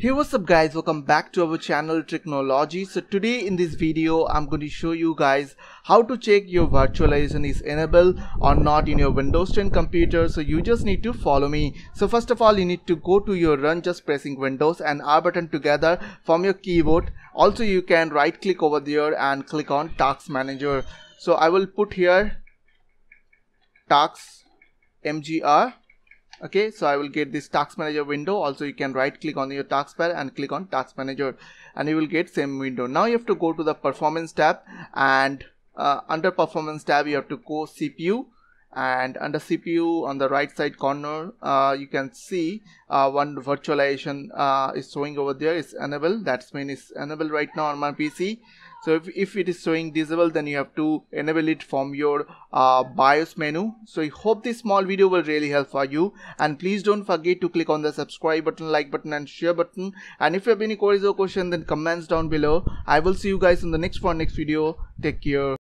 Hey what's up guys welcome back to our channel Tricknology. So today in this video I'm going to show you guys how to check your virtualization is enabled or not in your Windows 10 computer. So you just need to follow me. So first of all you need to go to your run just pressing Windows and R button together from your keyboard. Also you can right click over there and click on Task Manager. So I will put here Task MGR okay so i will get this task manager window. Also you can right click on your taskbar and click on task manager and you will get same window. Now you have to go to the performance tab and uh, under performance tab you have to go cpu and under cpu on the right side corner uh, you can see uh, one virtualization uh, is showing over there. Is enabled. That's mean it's enabled right now on my pc so if, if it is showing disable then you have to enable it from your uh, BIOS menu. So I hope this small video will really help for you. And please don't forget to click on the subscribe button like button and share button. And if you have any queries or question then comments down below. I will see you guys in the next one next video. Take care